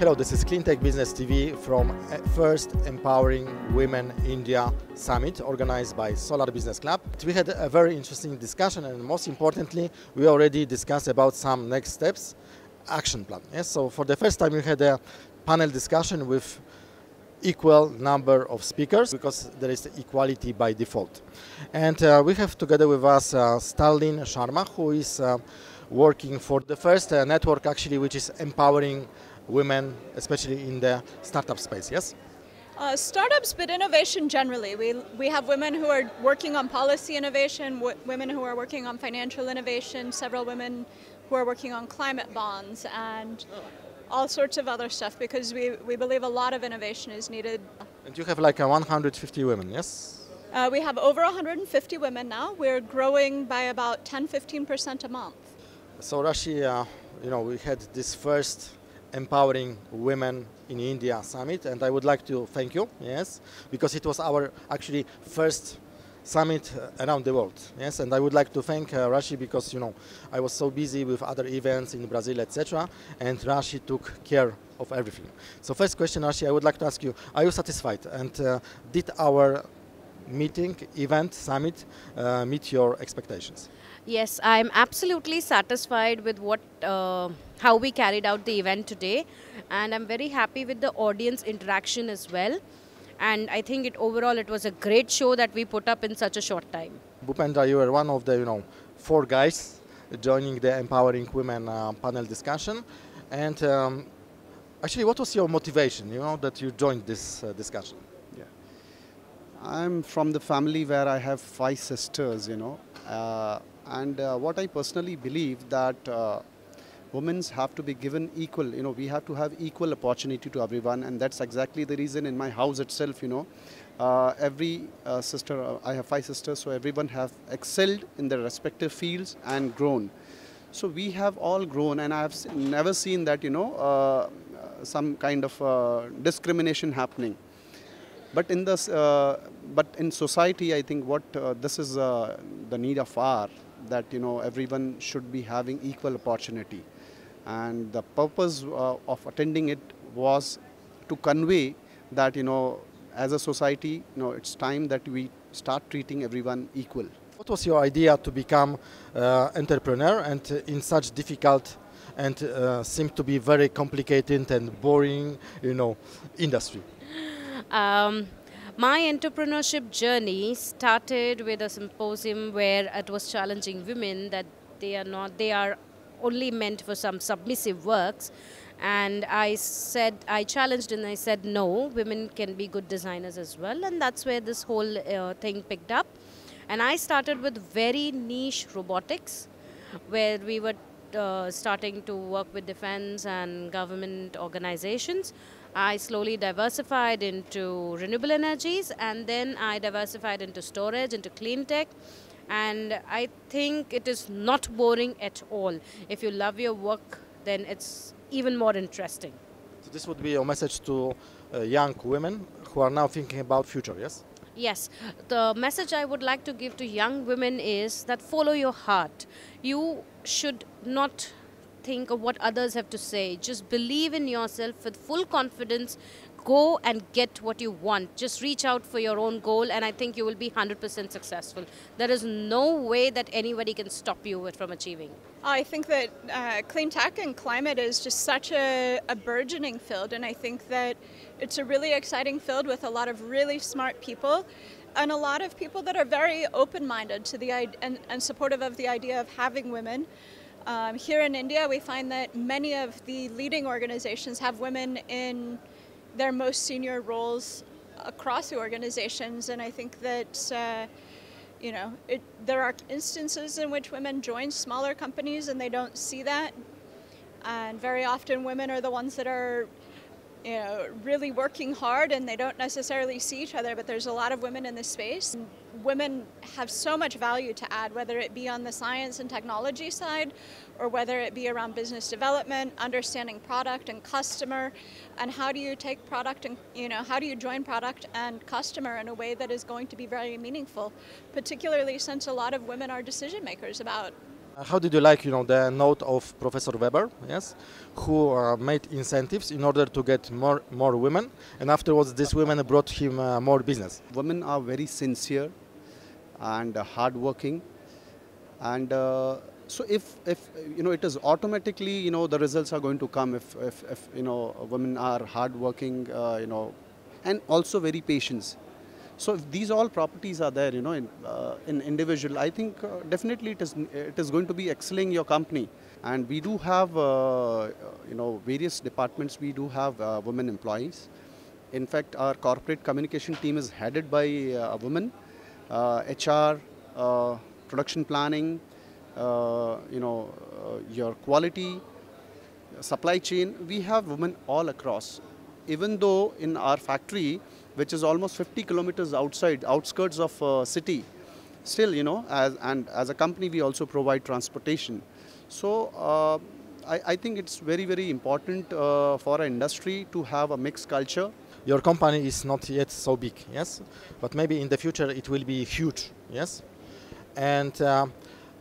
Hello, this is Cleantech Business TV from First Empowering Women India Summit organized by Solar Business Club. We had a very interesting discussion and most importantly, we already discussed about some next steps, action plan. Yes, so for the first time we had a panel discussion with equal number of speakers because there is equality by default. And uh, we have together with us uh, Starlin Sharma who is uh, working for the first uh, network actually which is empowering women, especially in the startup space, yes? Uh, startups, but innovation generally. We, we have women who are working on policy innovation, women who are working on financial innovation, several women who are working on climate bonds, and all sorts of other stuff because we, we believe a lot of innovation is needed. And you have like a 150 women, yes? Uh, we have over 150 women now. We're growing by about 10-15% a month. So Rashi, uh, you know, we had this first empowering women in India summit and I would like to thank you yes because it was our actually first summit uh, around the world yes and I would like to thank uh, Rashi because you know I was so busy with other events in Brazil etc and Rashi took care of everything. So first question Rashi I would like to ask you are you satisfied? And uh, did our meeting event summit uh, meet your expectations Yes, I'm absolutely satisfied with what uh, how we carried out the event today, and I'm very happy with the audience interaction as well. And I think it overall it was a great show that we put up in such a short time. Bhupendra, you were one of the you know four guys joining the empowering women uh, panel discussion, and um, actually, what was your motivation? You know that you joined this uh, discussion. Yeah, I'm from the family where I have five sisters. You know uh, and uh, what I personally believe that uh, women have to be given equal, you know, we have to have equal opportunity to everyone and that's exactly the reason in my house itself, you know, uh, every uh, sister, uh, I have five sisters, so everyone have excelled in their respective fields and grown. So we have all grown and I have never seen that, you know, some kind of discrimination happening. But in this, but in society, I think what this is the need of our that you know everyone should be having equal opportunity. And the purpose uh, of attending it was to convey that you know as a society you know it's time that we start treating everyone equal. What was your idea to become uh, entrepreneur and in such difficult and uh, to be very complicated and boring you know industry um, my entrepreneurship journey started with a symposium where it was challenging women that they are not, they are only meant for some submissive works. And I said, I challenged and I said, no, women can be good designers as well. And that's where this whole uh, thing picked up. And I started with very niche robotics, where we were uh, starting to work with defense and government organizations. I slowly diversified into renewable energies and then I diversified into storage, into clean tech. And I think it is not boring at all. If you love your work, then it's even more interesting. So this would be your message to uh, young women who are now thinking about future, yes? Yes, the message I would like to give to young women is that follow your heart. You should not think of what others have to say. Just believe in yourself with full confidence. Go and get what you want. Just reach out for your own goal, and I think you will be 100% successful. There is no way that anybody can stop you from achieving. I think that uh, clean tech and climate is just such a, a burgeoning field, and I think that it's a really exciting field with a lot of really smart people and a lot of people that are very open-minded to the and, and supportive of the idea of having women um, here in India, we find that many of the leading organizations have women in their most senior roles across the organizations, and I think that uh, you know it, there are instances in which women join smaller companies and they don't see that, and very often women are the ones that are you know, really working hard and they don't necessarily see each other, but there's a lot of women in this space. Women have so much value to add, whether it be on the science and technology side or whether it be around business development, understanding product and customer, and how do you take product and, you know, how do you join product and customer in a way that is going to be very meaningful, particularly since a lot of women are decision makers about Uh, How did you like, you know, the note of Professor Weber, yes, who uh, made incentives in order to get more more women, and afterwards these women brought him uh, more business. Women are very sincere and uh, hardworking, and uh, so if if you know it is automatically you know the results are going to come if if, if you know women are hardworking, uh, you know, and also very patient. So if these all properties are there, you know, in, uh, in individual, I think uh, definitely it is it is going to be excelling your company. And we do have, uh, you know, various departments. We do have women employees. In fact, our corporate communication team is headed by a woman. Uh, HR, uh, production planning, uh, you know, uh, your quality, supply chain, we have women all across. Even though in our factory, which is almost 50 kilometers outside, outskirts of uh, city, still, you know, as, and as a company, we also provide transportation. So uh, I, I think it's very, very important uh, for our industry to have a mixed culture. Your company is not yet so big, yes, but maybe in the future it will be huge, yes. And uh,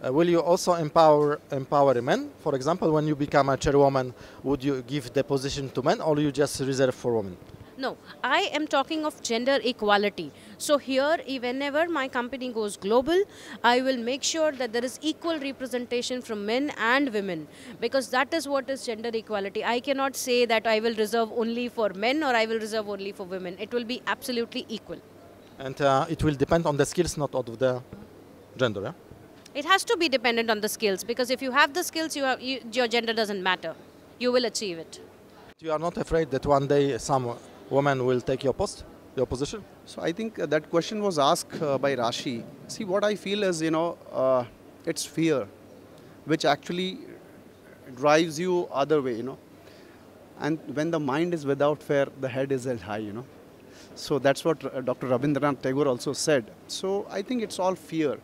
uh, will you also empower empower men? For example, when you become a chairwoman, would you give the position to men, or you just reserve for women? No, I am talking of gender equality. So here, whenever my company goes global, I will make sure that there is equal representation from men and women because that is what is gender equality. I cannot say that I will reserve only for men or I will reserve only for women. It will be absolutely equal. And uh, it will depend on the skills, not of the gender. Yeah? It has to be dependent on the skills because if you have the skills, you have, you, your gender doesn't matter. You will achieve it. You are not afraid that one day some woman will take your post, your position? So I think uh, that question was asked uh, by Rashi. See, what I feel is, you know, uh, it's fear, which actually drives you other way, you know. And when the mind is without fear, the head is held high, you know. So that's what uh, Dr. Rabindranath Tagore also said. So I think it's all fear.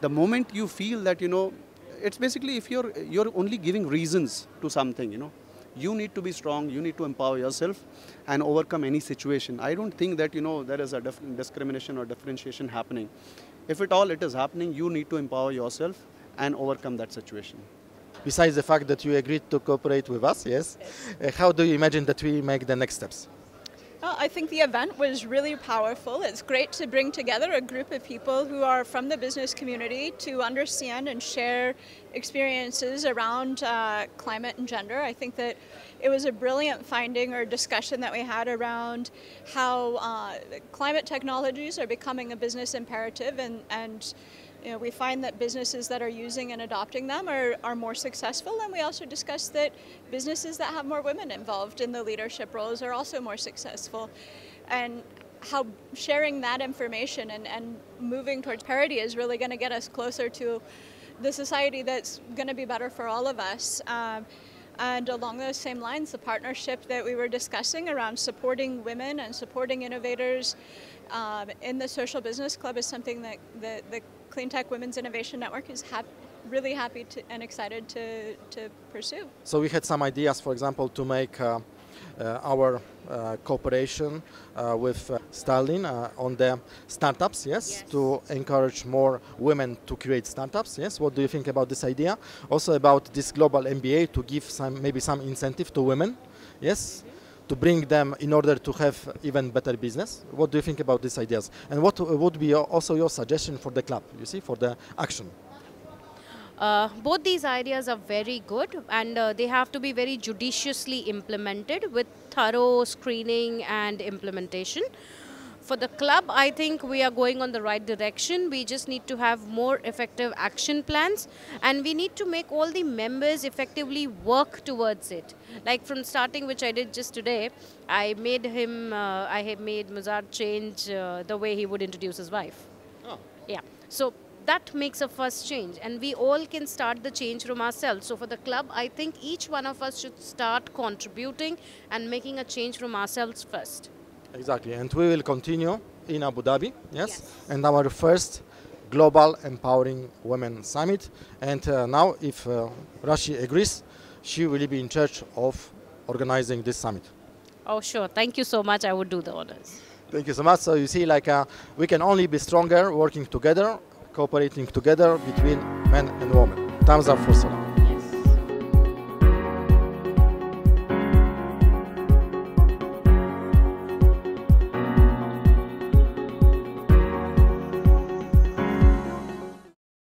The moment you feel that, you know, it's basically if you're you're only giving reasons to something, you know, you need to be strong. You need to empower yourself and overcome any situation. I don't think that you know there is a dif- discrimination or differentiation happening. If at all it is happening, you need to empower yourself and overcome that situation. Besides the fact that you agreed to cooperate with us, yes, uh, how do you imagine that we make the next steps? Well, I think the event was really powerful. It's great to bring together a group of people who are from the business community to understand and share experiences around uh, climate and gender. I think that it was a brilliant finding or discussion that we had around how uh, climate technologies are becoming a business imperative and, and you know, we find that businesses that are using and adopting them are, are more successful, and we also discussed that businesses that have more women involved in the leadership roles are also more successful. And how sharing that information and, and moving towards parity is really going to get us closer to the society that's going to be better for all of us. Um, and along those same lines, the partnership that we were discussing around supporting women and supporting innovators um, in the Solar Business Club is something that the, the Clean Tech Women's Innovation Network is hap- really happy to, and excited to, to pursue. So we had some ideas, for example, to make uh, uh, our uh, cooperation uh, with uh, Stalin uh, on the startups, yes? Yes. to encourage more women to create startups. Yes, what do you think about this idea? Also about this global MBA to give some maybe some incentive to women, yes, to bring them in order to have even better business. What do you think about these ideas? And what would be also your suggestion for the club? You see, for the action. Uh, both these ideas are very good and uh, they have to be very judiciously implemented with thorough screening and implementation. For the club, I think we are going on the right direction. We just need to have more effective action plans and we need to make all the members effectively work towards it. Like from starting, which I did just today, I made him, uh, I have made Muzard change uh, the way he would introduce his wife. Oh. Yeah. So that makes a first change, and we all can start the change from ourselves. So for the club, I think each one of us should start contributing and making a change from ourselves first. Exactly, and we will continue in Abu Dhabi, yes, Yes. and our first global empowering women summit. And uh, now, if uh, Rashi agrees, she will be in charge of organizing this summit. Oh, sure. Thank you so much. I would do the honors. Thank you so much. So you see, like uh, we can only be stronger working together, cooperating together between men and women. Thumbs up for Solar.